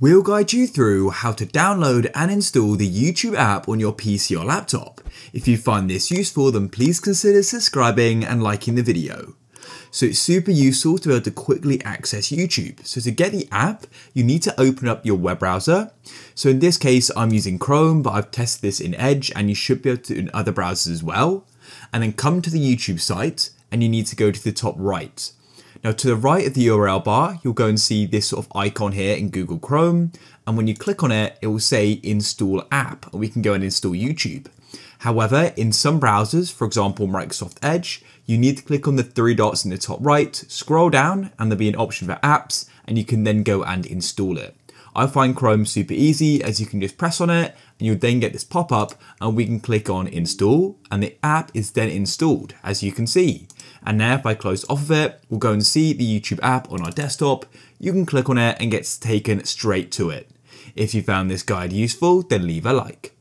We'll guide you through how to download and install the YouTube app on your PC or laptop. If you find this useful then please consider subscribing and liking the video. So it's super useful to be able to quickly access YouTube. So to get the app, you need to open up your web browser. So in this case, I'm using Chrome, but I've tested this in Edge and you should be able to in other browsers as well. And then come to the YouTube site and you need to go to the top right. Now to the right of the URL bar, you'll go and see this sort of icon here in Google Chrome. And when you click on it, it will say install app and we can go and install YouTube. However, in some browsers, for example Microsoft Edge, you need to click on the three dots in the top right, scroll down, and there'll be an option for apps, and you can then go and install it. I find Chrome super easy as you can just press on it and you'll then get this pop up and we can click on install and the app is then installed as you can see. And now if I close off of it, we'll go and see the YouTube app on our desktop. You can click on it and get taken straight to it. If you found this guide useful, then leave a like.